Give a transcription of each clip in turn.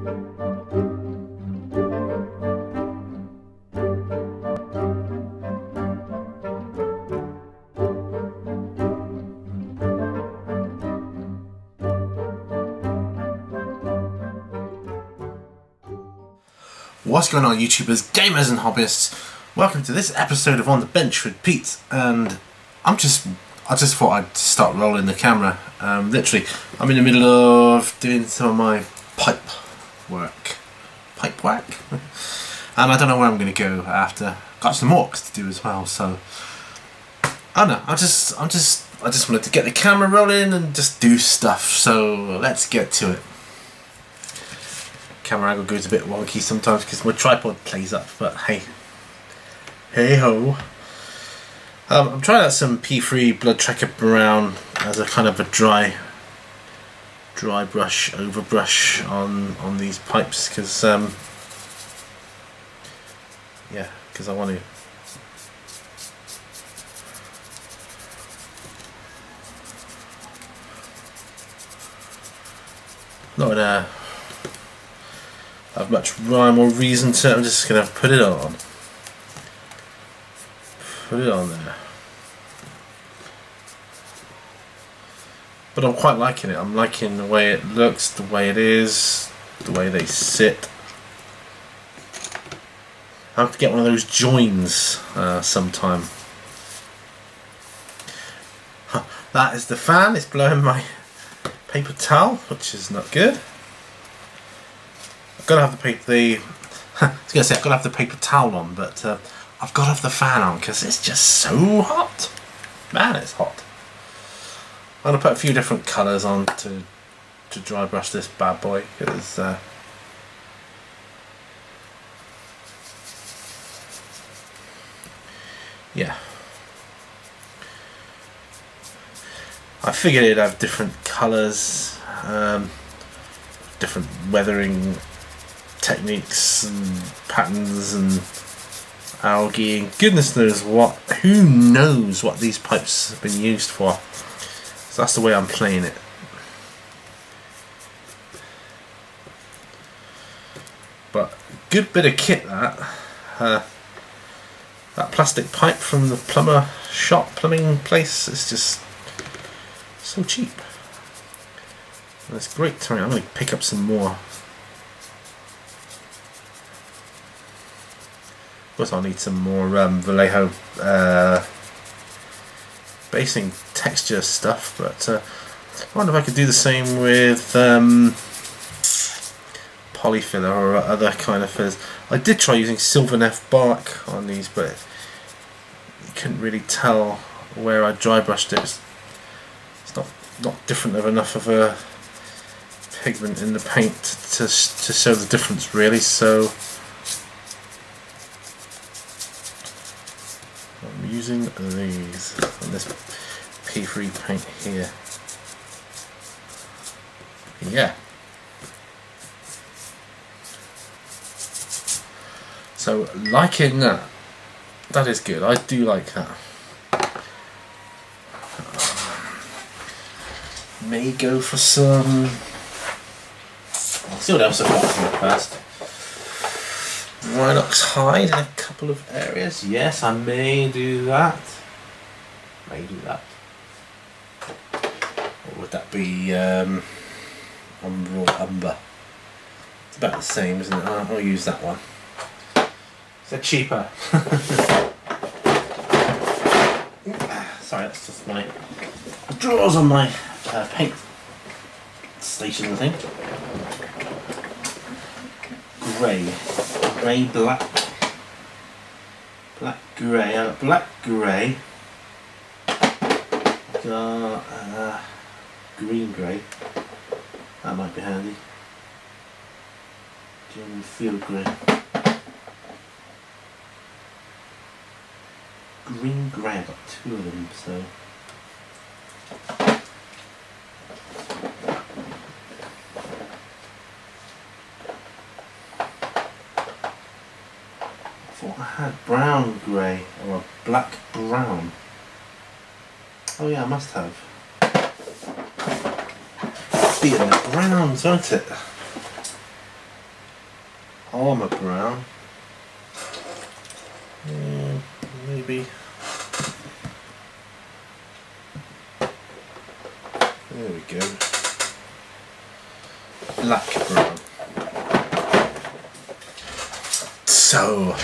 What's going on YouTubers, gamers and hobbyists? Welcome to this episode of On the Bench with Pete and I'm just, I just thought I'd start rolling the camera. Um, literally, I'm in the middle of doing some of my. Work? and I don't know where I'm going to go after. Got some orks to do as well, so... I don't know, I just, I'm just, I just wanted to get the camera rolling and just do stuff, so let's get to it camera angle goes a bit wonky sometimes because my tripod plays up, but hey, hey ho. Um, I'm trying out some P3 Blood Tracker Brown as a kind of a dry, dry brush, over brush on on these pipes because um, yeah, because I want to. Not uh have much rhyme or reason to it. I'm just to put it on. Put it on there. But I'm quite liking it. I'm liking the way it looks, the way it is, the way they sit. I have to get one of those joins uh, sometime. That is the fan. It's blowing my paper towel, which is not good. I've got to have the paper. The I was going to say I've got to have the paper towel on, but uh, I've got to have the fan on because it's just so hot. Man, it's hot. I'm going to put a few different colours on to to dry brush this bad boy because. Uh, yeah. I figured it'd have different colours, um, different weathering techniques and patterns and algae and goodness knows what who knows what these pipes have been used for. So that's the way I'm playing it. But good bit of kit that. Uh, that plastic pipe from the plumber shop plumbing place is just so cheap. And it's great. Timing I'm going to pick up some more. Of course I'll need some more um, Vallejo uh, basing texture stuff, but uh, I wonder if I could do the same with um, polyfiller or other kind of fillers. I did try using Sylvaneth bark on these, but couldn't really tell where I dry brushed it. It's, not not different of enough of a pigment in the paint to to show the difference really. So. I'm using these on this P3 paint here. Yeah. So liking that, that is good. I do like that. May go for some. Let's see what else I've got from the past. Rhinox hide in a couple of areas. Yes, I may do that. May do that. Or would that be um, Umber or Umber? It's about the same, isn't it? I'll use that one. It's cheaper. Sorry, that's just my drawers on my uh, paint station thing. Grey. Grey black. Black grey. Uh, black grey. Got uh, green grey. That might be handy. German field grey green grey I've got two of them so I thought I had brown grey or a black brown. Oh yeah, I must have. Be in the browns, won't it? armor brown. Yeah, maybe. There we go. Black brown. So.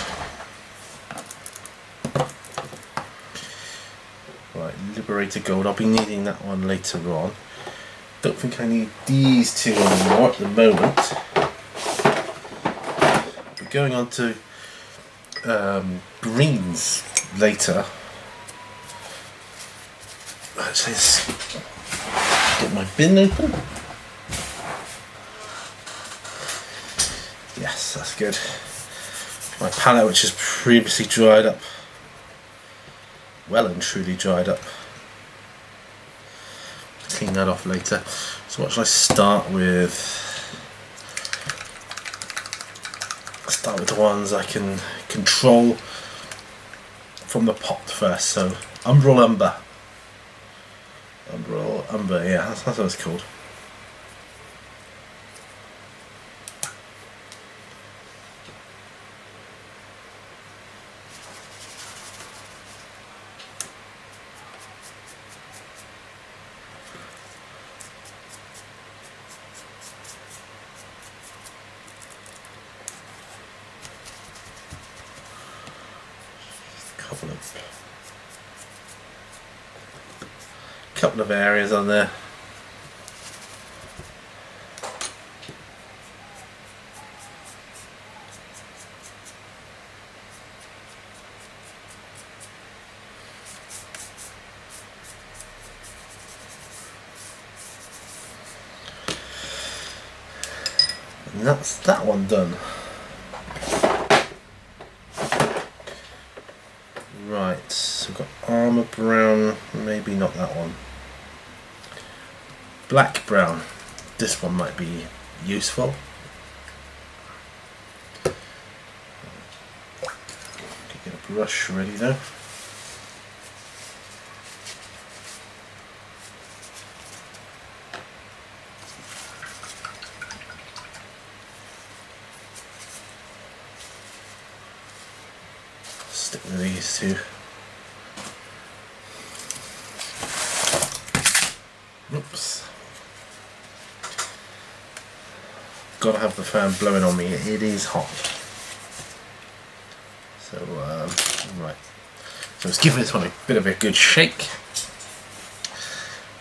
Right, Liberator Gold. I'll be needing that one later on. Don't think I need these two anymore at the moment. We're going on to um, greens later. Let's get my bin open. Yes, that's good. My palette, which has previously dried up, well and truly dried up. Clean that off later. So what shall I start with? Start with the ones I can control from the pot first. So Umbral Umber. Umbral Umber, yeah, that's, that's what it's called. couple of couple of areas on there. And that's that one done. Right, so we've got armour brown, maybe not that one. Black brown, this one might be useful. Get a brush ready though. Stick with Oops. Gotta have the fan blowing on me, it is hot. So, um, right. So let's give this one a bit of a good shake.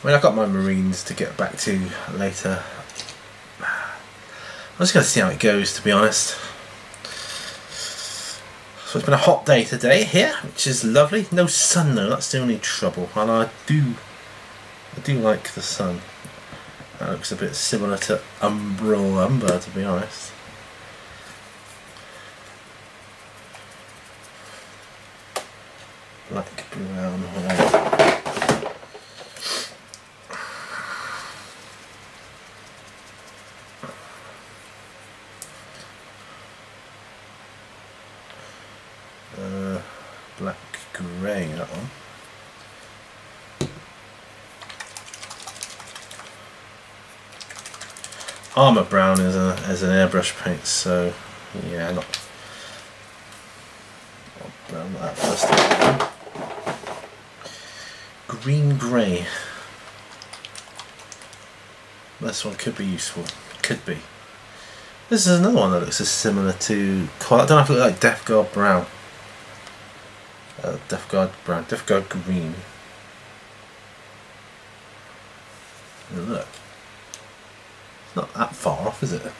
I mean, I've got my Marines to get back to later. I'm just going to see how it goes, to be honest. So it's been a hot day today here, which is lovely. No sun though, that's the only trouble. And I do, I do like the sun. That looks a bit similar to Umbral Umber, to be honest. Black, brown, white. Uh, black grey, that one. Armour brown is a as an airbrush paint, so yeah, not brown that first. Green grey. This one could be useful. Could be. This is another one that looks as similar to. I don't know if it looks like Death Guard brown. Uh, Death Guard brown, Death Guard green. Look, not that far off, is it?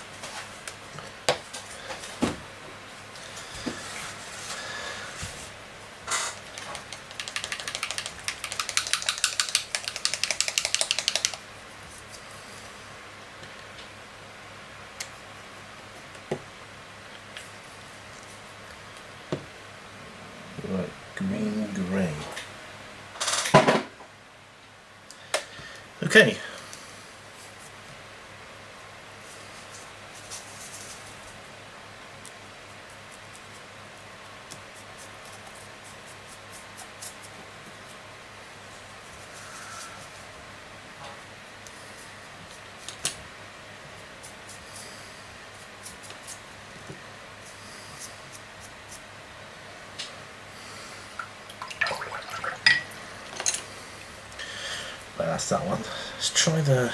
That one. Let's try the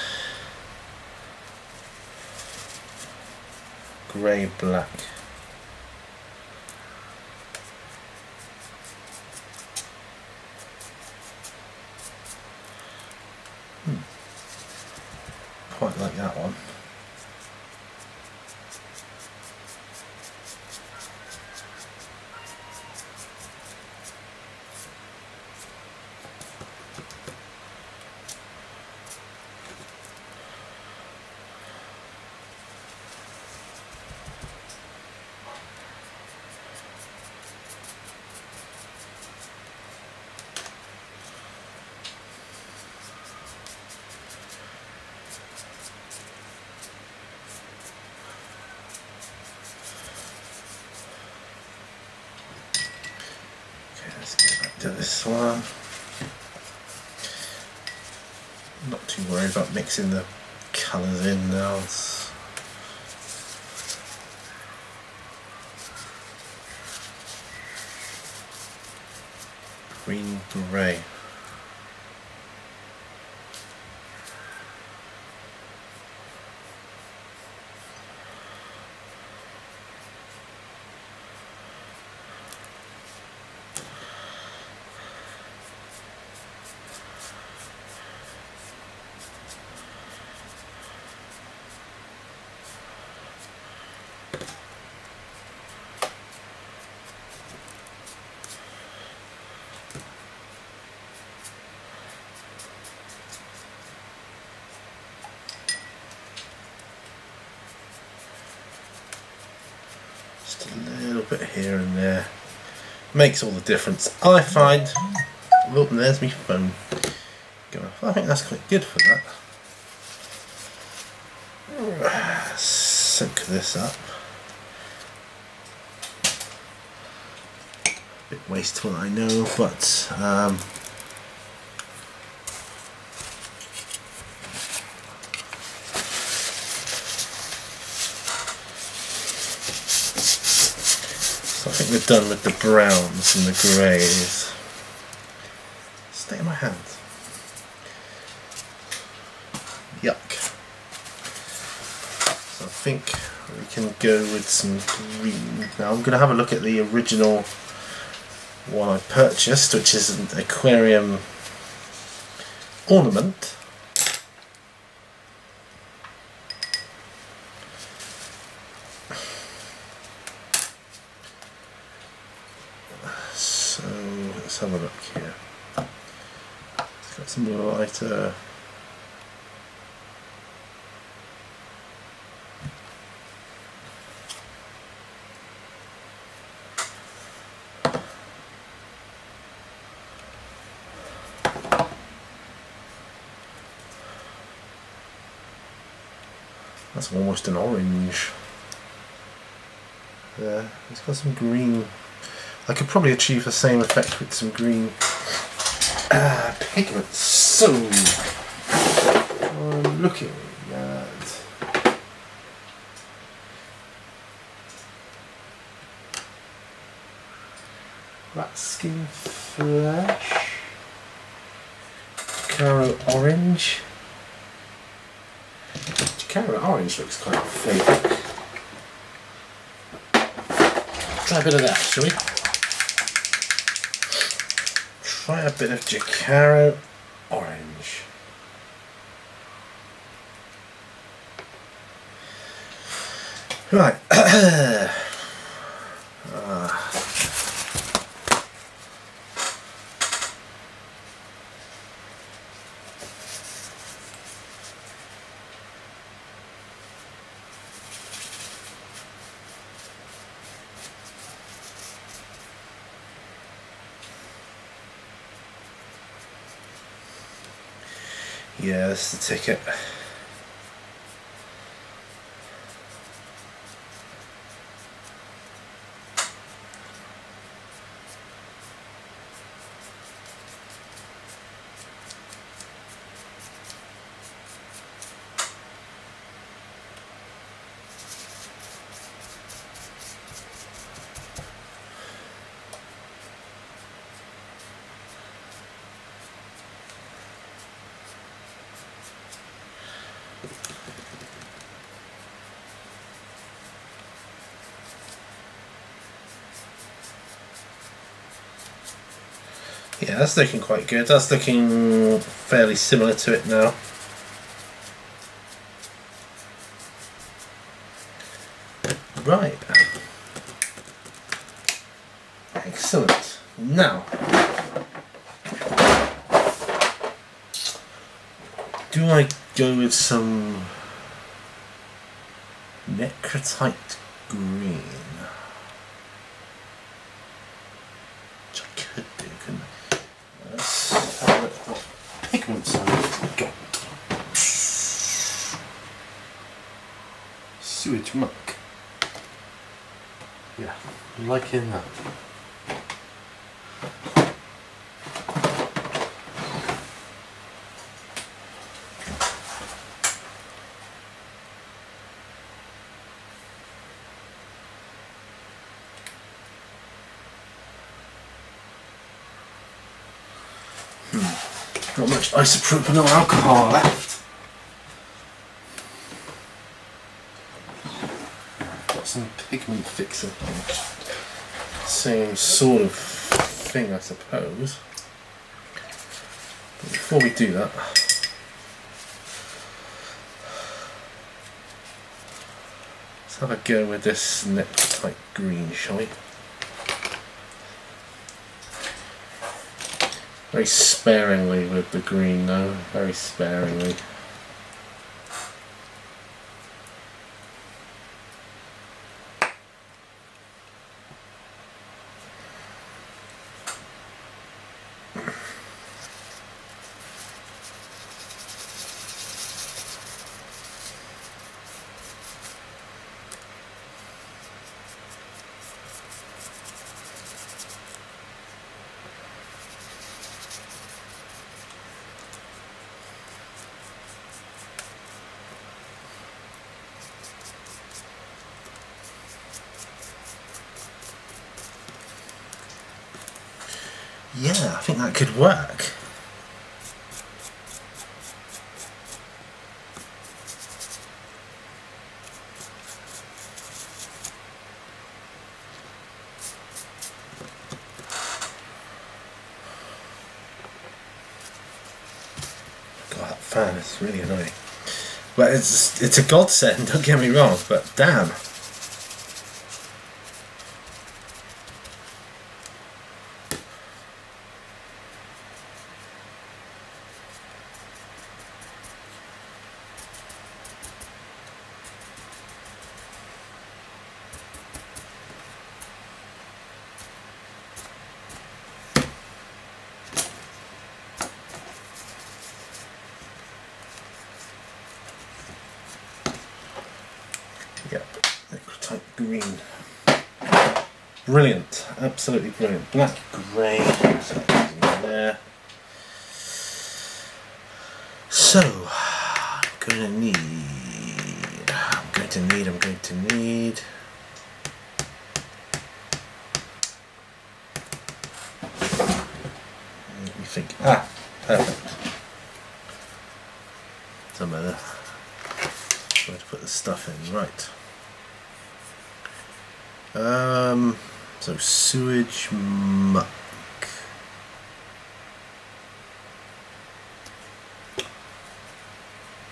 grey black. Hmm. Quite like that one. Okay, let's get back to this one. Not too worried about mixing the colours in now. It's green grey. Just a little bit here and there. Makes all the difference. I find. Oh, there's my phone. I think that's quite good for that. Soak this up. Wasteful, I know, but um, So I think we're done with the browns and the greys. Stay in my hand. Yuck. So I think we can go with some green. Now I'm going to have a look at the original one I purchased, which is an aquarium ornament. So let's have a look here. It's got some more lighter. Almost an orange. There, it's got some green I could probably achieve the same effect with some green uh, pigment. So, I'm looking at rat skin flesh, Caro orange. Caro orange looks quite fake. Try a bit of that, shall we? try a bit of Jokaero orange. Right. Ah. Yeah, that's the ticket. That's looking quite good. That's looking fairly similar to it now. Right. Excellent. Now, do I go with some necrotite green? Which I could do, couldn't I? Let's have a look at what pigments I've got. Sewage muck. Yeah, I'm. Hmm. Not much isopropanol alcohol left. Got some pigment fixer. Same sort of thing, I suppose. But before we do that, let's have a go with this necrotite green, shall we? Very sparingly with the green though, very sparingly. Yeah, I think that could work. God, that fan is really annoying. But it's it's a godsend, don't get me wrong, but damn. Yep, necrotite green. Brilliant, that's there. So, I'm going to need, I'm going to need, I'm going to need. Let me think. Ah, perfect. Some of the where to put the stuff in, right. Um, so sewage muck.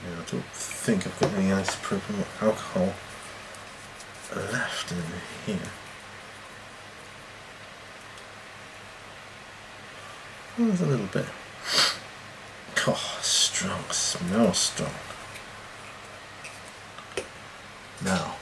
Yeah, I don't think I've got any isopropyl alcohol left in here. Oh, there's a little bit. Oh, strong, smells strong. Now,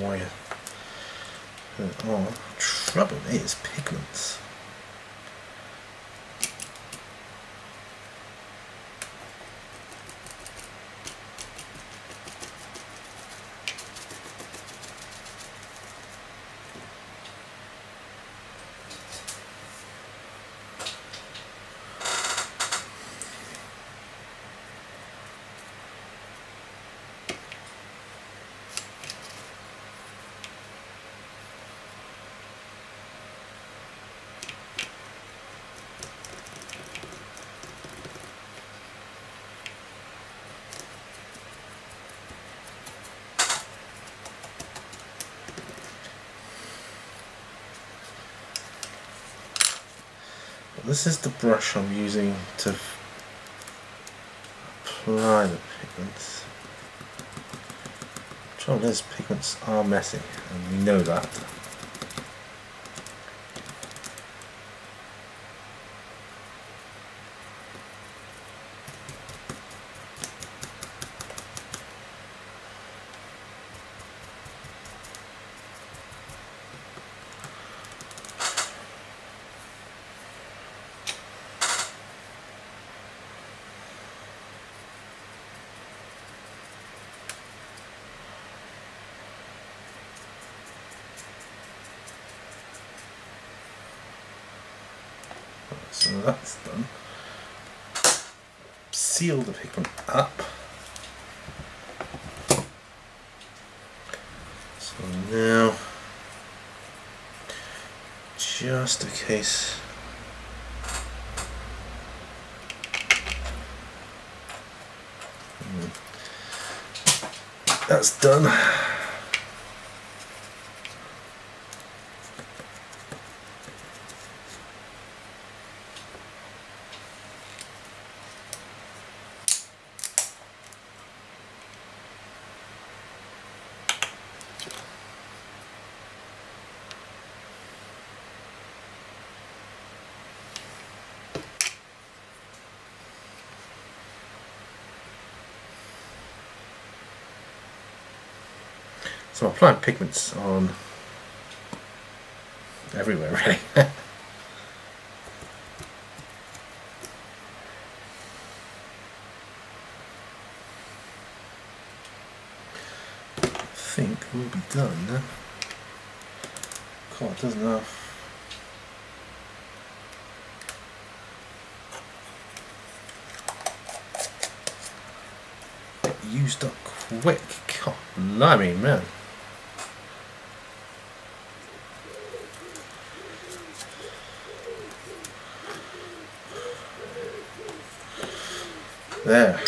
wire. Oh, trouble is pigments. This is the brush I'm using to apply the pigments. Trouble is, pigments are messy, and we know that. So that's done. Seal the pigment up. So now, just a case. Hmm. That's done. Applying pigments on everywhere really. Think we'll be done. God, doesn't have used up quick. God, blimey, man. There.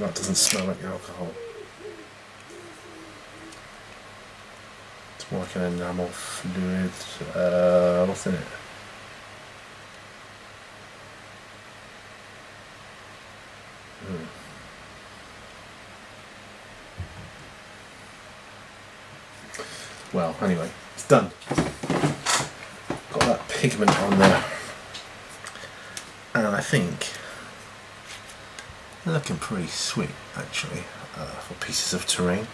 That doesn't smell like alcohol. It's more like an enamel fluid. Uh, what's in it? Hmm. Well, anyway, it's done. Got that pigment on there. Think they're looking pretty sweet actually uh, for pieces of terrain.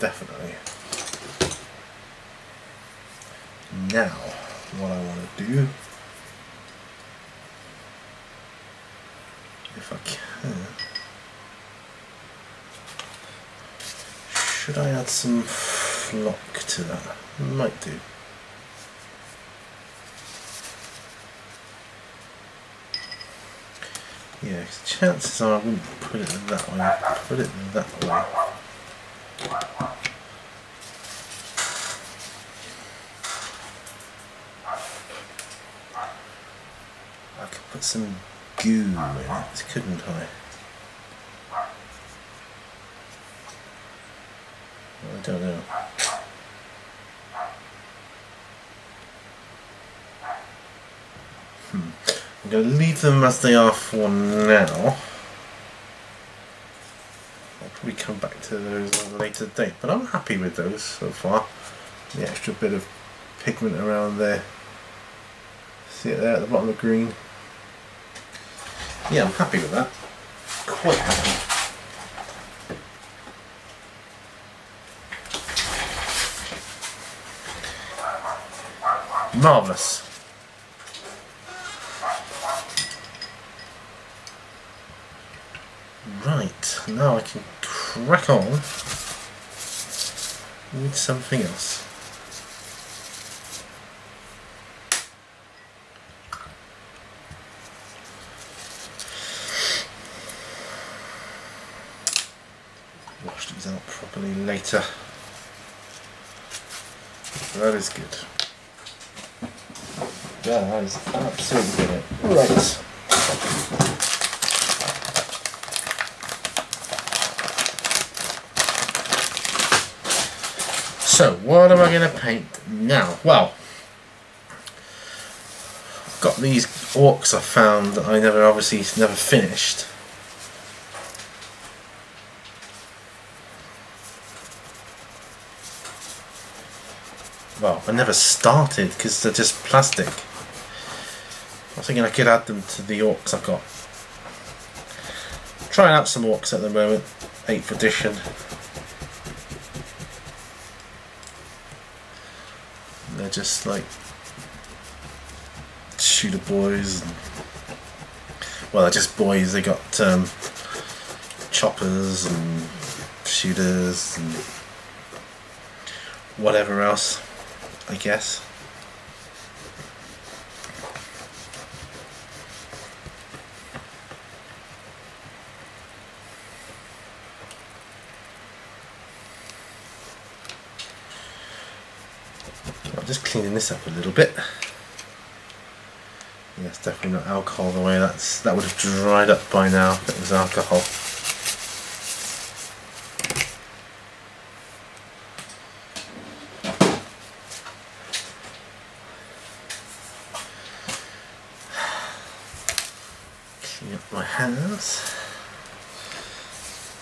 Definitely. Now, what I want to do, if I can, should I add some flock to that? Might do. Yeah, because chances are I wouldn't put it that way. Put it that way. I could put some goo in it, couldn't I? I don't know. Hmm. I'm going to leave them as they are for now. I'll probably come back to those a later date, but I'm happy with those so far. The extra bit of pigment around there. See it there at the bottom of green? Yeah, I'm happy with that. Quite happy. Marvellous. Right, now I can crack on with something else. Wash these out properly later. That is good. Yeah, that is absolutely good. Right. So, what am I going to paint now? Well, I've got these orks I found that I never, obviously, never finished. Well, I never started because they're just plastic. I was thinking I could add them to the orks I've got. Trying out some orks at the moment, 8th edition. Just like shooter boys. well, they're just boys. They got um, choppers and shooters and whatever else, I guess. I'm just cleaning this up a little bit. Yeah, it's definitely not alcohol the way that's that would have dried up by now if it was alcohol. Clean up my hands.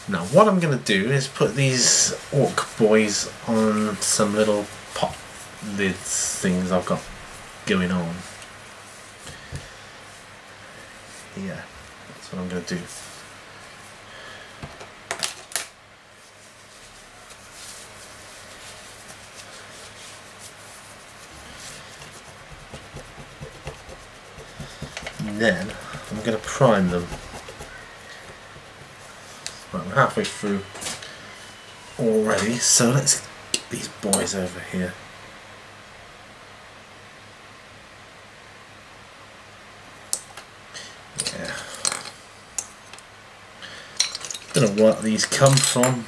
Now what I'm going to do is put these ork boys on some little lids things I've got going on. Yeah, that's what I'm going to do. And then I'm going to prime them. Right, I'm halfway through already, so let's get these boys over here. Don't know what these come from,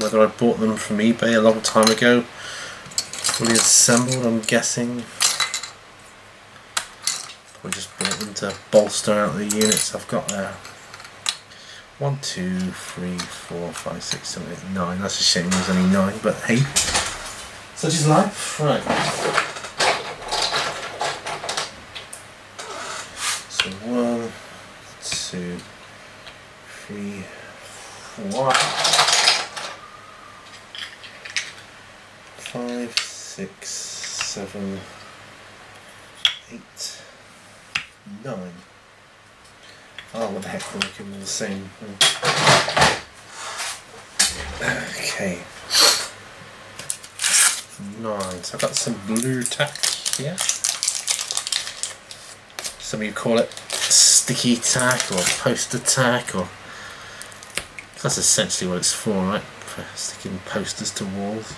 whether I bought them from eBay a long time ago, fully assembled I'm guessing. Probably just bought them to bolster out the units I've got there. One, two, three, four, five, six, seven, eight, nine. That's a shame there's only nine, but hey, such is life. Right. So one, two, three, four, five, six, seven, eight, nine. Oh, what the heck, we're looking all the same. Okay. Nine. So I've got some Blu Tack here. Some of you call it sticky tack or poster tack or that's essentially what it's for, right? For sticking posters to walls.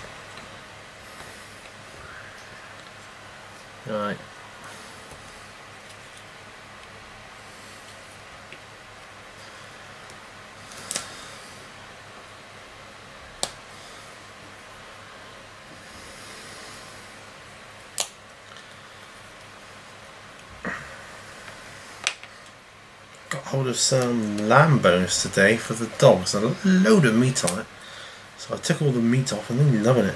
Right. Hold of some lamb bones today for the dogs. A load of meat on it. So I took all the meat off and they're loving it.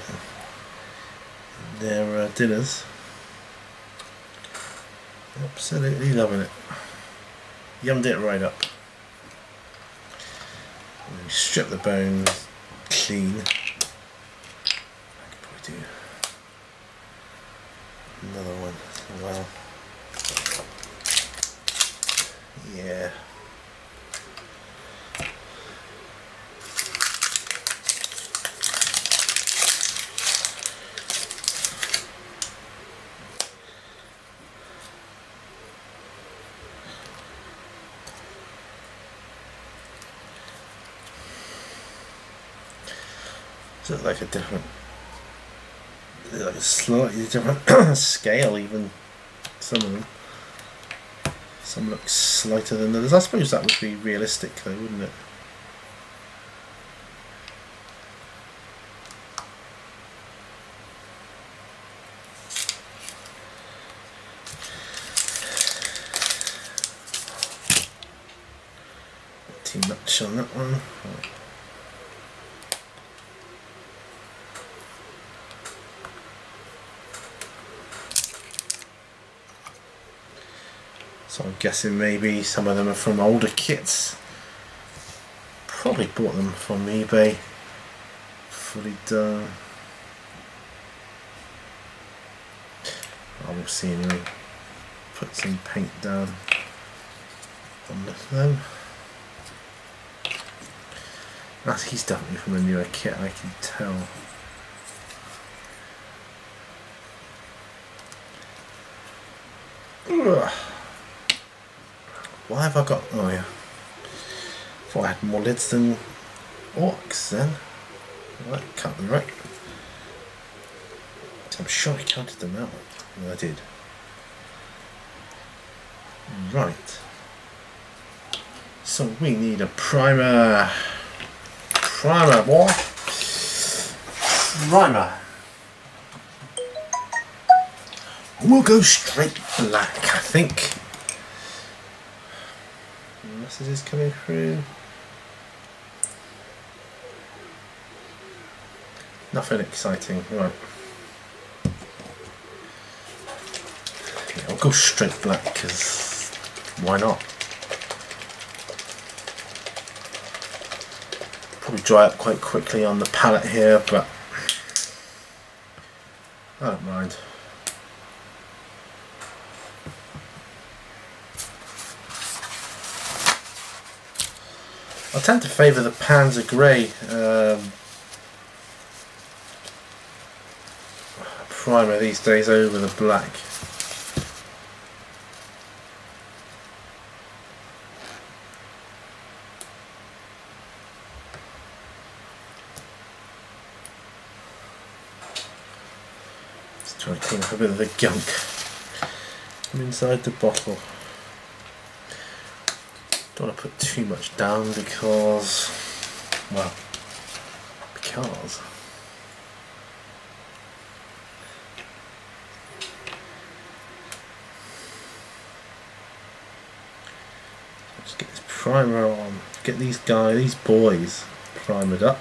Their uh, dinners. Absolutely loving it. Yummed it right up. Strip the bones clean. I could probably do another one as well. Yeah. Is it like a different, like a slightly different scale even, some of them. Some look than others. I suppose that would be realistic though, wouldn't it? Too much on that one. So I'm guessing maybe some of them are from older kits. Probably bought them from eBay. Fully done. I will see anyway. Put some paint down on them. That's, he's definitely from a newer kit, I can tell. Ugh. Why have I got... Oh yeah. Thought I had more lids than orks then. That can't be right. I'm sure I counted them out. I did. Right. So we need a primer. Primer, boy. Primer. We'll go straight black, I think. Messages coming through. Nothing exciting, right. Yeah, I'll go straight black because why not? Probably dry up quite quickly on the palette here, but I don't mind. Tend to favour the Panzer Grey um, primer these days over the black. Let's try to clean up a bit of the gunk inside the bottle. Put too much down because, well, because Let's get this primer on. Get these guys, these boys, primered up.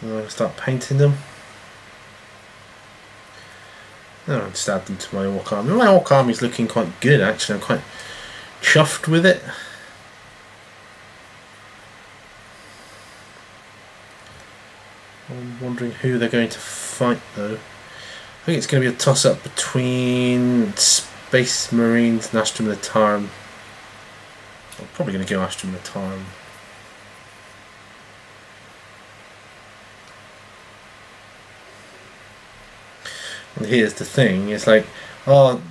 And I'm start painting them. I'll just add them to my Ork army. My Ork army is looking quite good actually. I'm quite chuffed with it. I'm wondering who they're going to fight though. I think it's going to be a toss up between Space Marines and Astra Militarum. I'm probably going to go Astra Militarum. Here's the thing, it's like, oh,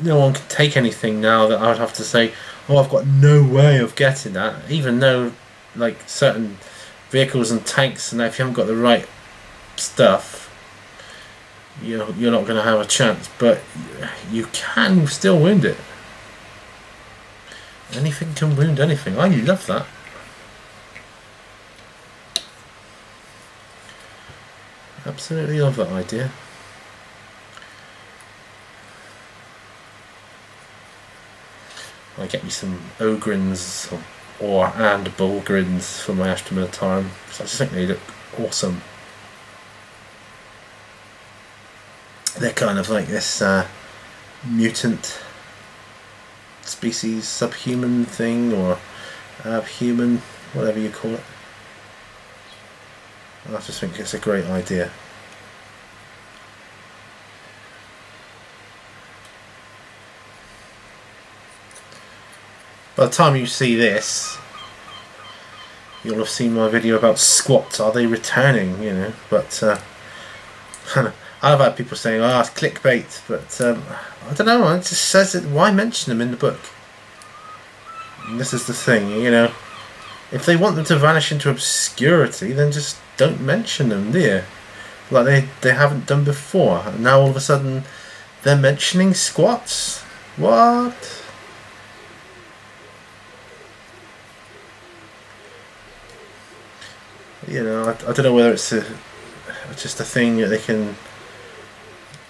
no one can take anything now that I would have to say, oh, I've got no way of getting that, even though, like, certain vehicles and tanks, and if you haven't got the right stuff, you're, you're not going to have a chance, but you can still wound it. Anything can wound anything. I love that. Absolutely love that idea. I get me some Ogryns or, or and Bullgryns for my Militarum. So I just think they look awesome. They're kind of like this uh, mutant species, subhuman thing, or abhuman, whatever you call it. I just think it's a great idea. By the time you see this, you'll have seen my video about squats. Are they returning? You know, but uh, I've had people saying, "Oh, it's clickbait," but um, I don't know. It just says it. Why mention them in the book? And this is the thing, you know. If they want them to vanish into obscurity, then just don't mention them, do you? Like they they haven't done before. And now all of a sudden, they're mentioning squats. What? You know, I, I don't know whether it's a, just a thing that they can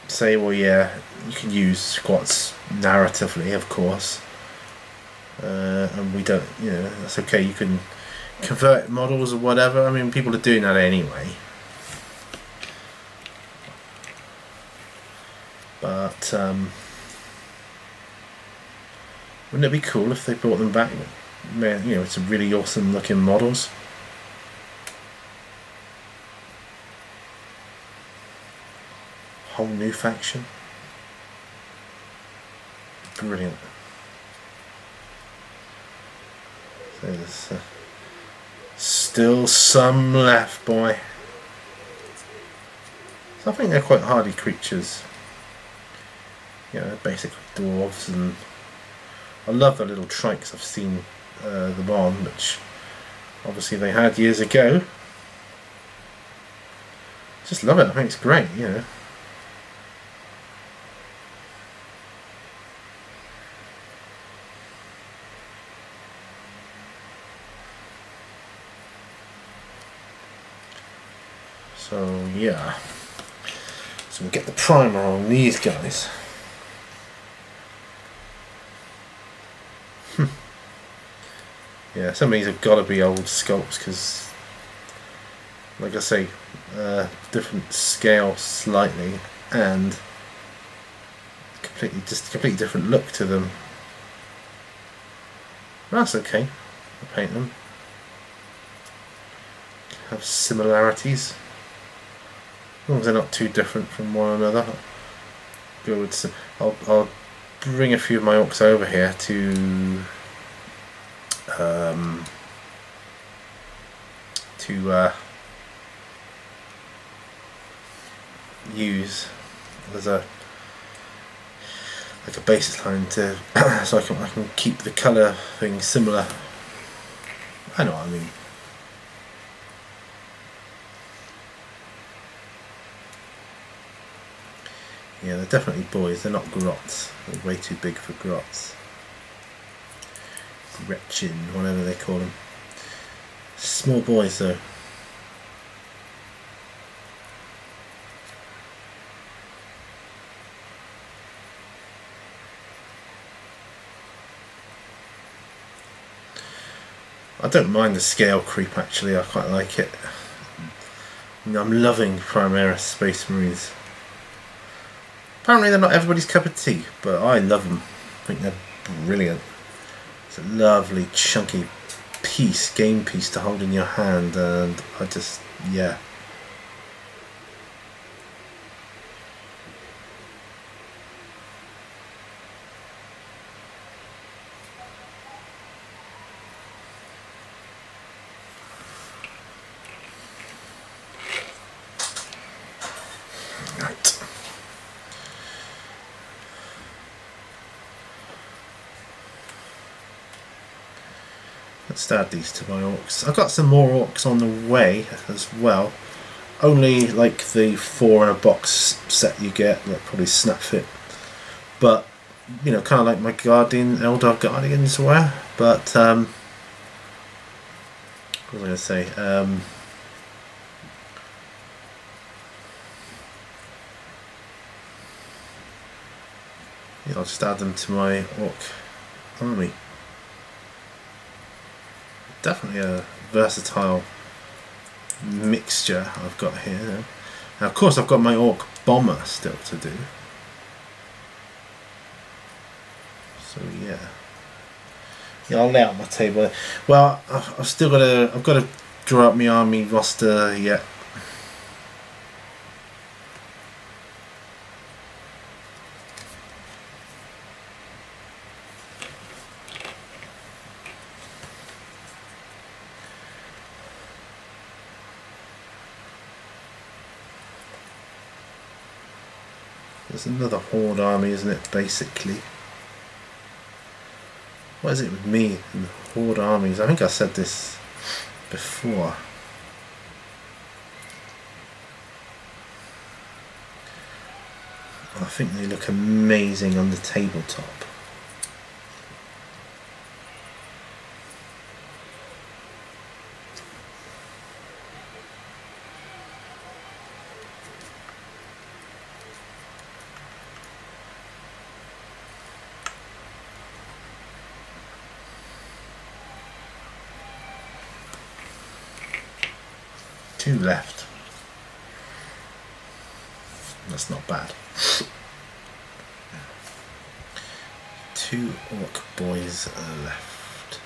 say, well, yeah, you can use squats narratively, of course, uh, and we don't, you know, that's okay. You can convert models or whatever. I mean, people are doing that anyway. But um, wouldn't it be cool if they brought them back? Man, you know, it's really awesome looking models. Whole new faction. Brilliant. There's uh, still some left, boy. So I think they're quite hardy creatures. You know, basically dwarves and I love the little trikes I've seen uh, them on, which obviously they had years ago. Just love it, I think it's great, you know. Yeah, so we'll get the primer on these guys. Hmm. yeah, some of these have got to be old sculpts because, like I say, uh, different scale slightly and completely just a completely different look to them. That's okay. I'll paint them. Have similarities. As long as they're not too different from one another. Go with some, I'll, I'll bring a few of my orks over here to um, to uh, use as a like a basis line to so I can I can keep the colour thing similar. I know what I mean. Yeah, they're definitely boys. They're not grots. They're way too big for grots. Gretchin, whatever they call them. Small boys though. I don't mind the scale creep actually, I quite like it. I'm loving Primaris Space Marines. Apparently they're not everybody's cup of tea, but I love them. I think they're brilliant. It's a lovely chunky piece, game piece to hold in your hand and I just, yeah. Add these to my orks. I've got some more orks on the way as well. Only like the four in a box set you get that probably snap fit. But, you know, kind of like my Guardian, Eldar Guardians were. But, um, what was I going to say? Um, yeah, I'll just add them to my ork army definitely a versatile mixture I've got here. Now, of course, I've got my Ork Bomber still to do. So yeah, yeah, I'll lay out my table. Well, I've, I've still got to, I've got to draw up my army roster yet. There's another Horde army, isn't it, basically? What is it with me and Horde armies? I think I said this before. I think they look amazing on the tabletop. Two left. That's not bad. two ork boys left.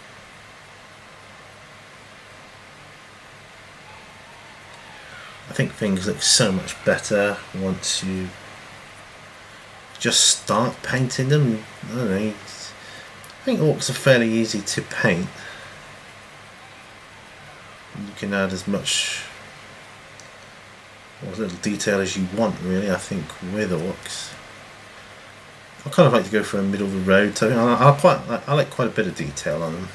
I think things look so much better once you just start painting them. I don't know. I think orks are fairly easy to paint. You can add as much as little detail as you want really I think with orks. I kind of like to go for a middle of the road so I, I quite I like quite a bit of detail on them.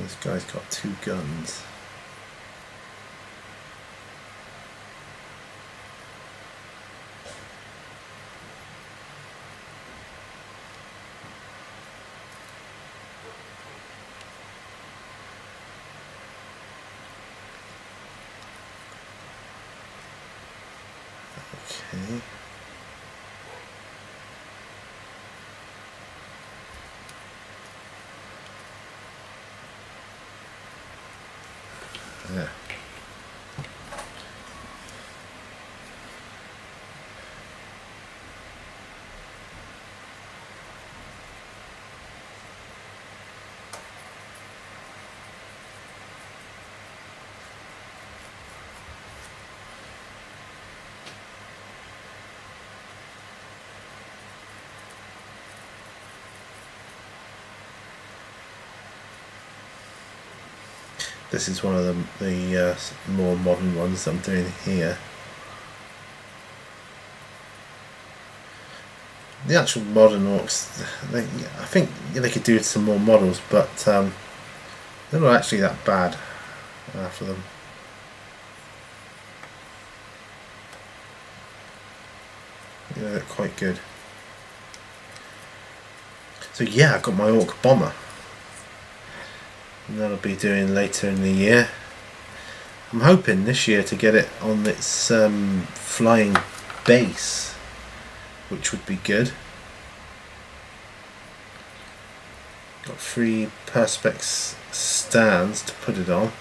This guy's got two guns. Okay. Yeah. This is one of the, the uh, more modern ones I'm doing here. The actual modern orks, they, I think they could do some more models, but um, they're not actually that bad after them. Yeah, they're quite good. So yeah, I've got my ork bomber that'll be doing later in the year. I'm hoping this year to get it on its um, flying base, which would be good. Got three perspex stands to put it on.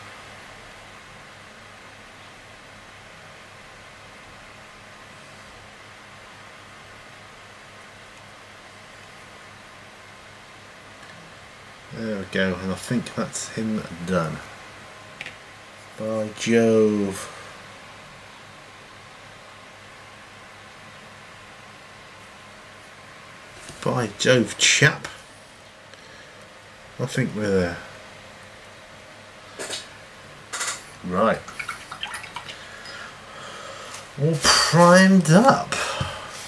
There we go, and I think that's him done. By Jove. By Jove, chap. I think we're there. Right. All primed up.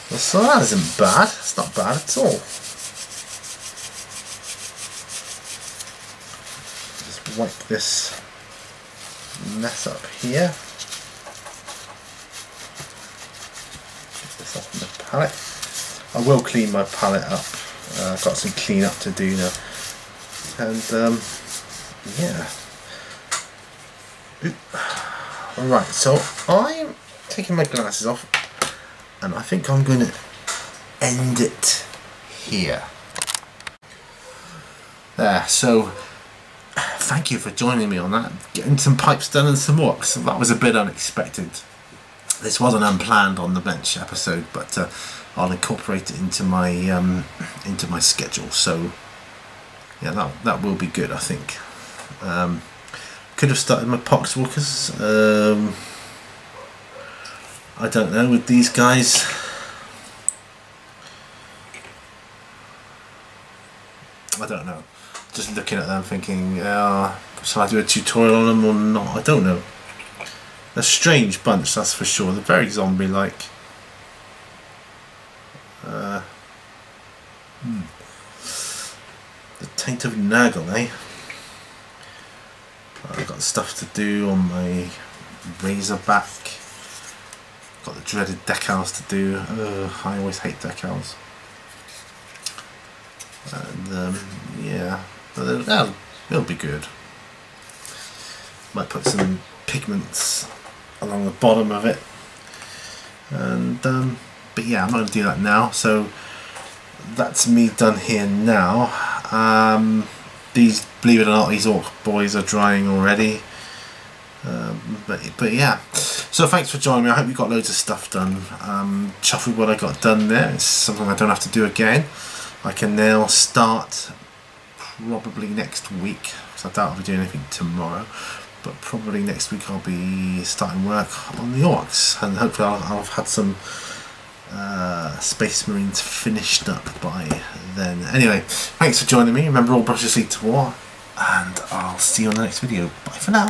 So that isn't bad. It's not bad at all. Wipe this mess up here. Get this off the palette. I will clean my palette up. Uh, I've got some clean up to do now. And um, yeah. Alright, so I'm taking my glasses off and I think I'm going to end it here. There, so thank you for joining me on that. Getting some pipes done and some. So that was a bit unexpected. This wasn't unplanned on the bench episode, but uh, I'll incorporate it into my um, into my schedule. So yeah, that that will be good. I think. Um, could have started my poxwalkers. Um, I don't know with these guys. I don't know looking at them thinking, uh, shall I do a tutorial on them or not? I don't know. A strange bunch, that's for sure. They're very zombie-like. Uh, hmm. The Taint of Nurgle, eh? I've got stuff to do on my Razorback. Got the dreaded decals to do. Ugh, I always hate decals. And um, yeah, but that'll, it'll be good. Might put some pigments along the bottom of it and um, but yeah, I'm not to do that now. So that's me done here now. Um, these, believe it or not, these ork boys are drying already. Um, but but yeah, so thanks for joining me. I hope you got loads of stuff done. Um, chuffed with what I got done there. It's something I don't have to do again. I can now start probably next week. So I doubt I'll be doing anything tomorrow, but probably next week I'll be starting work on the orks, and hopefully I'll, I'll have had some uh, Space Marines finished up by then. Anyway, thanks for joining me. Remember, all brushes lead to war, and I'll see you on the next video. Bye for now.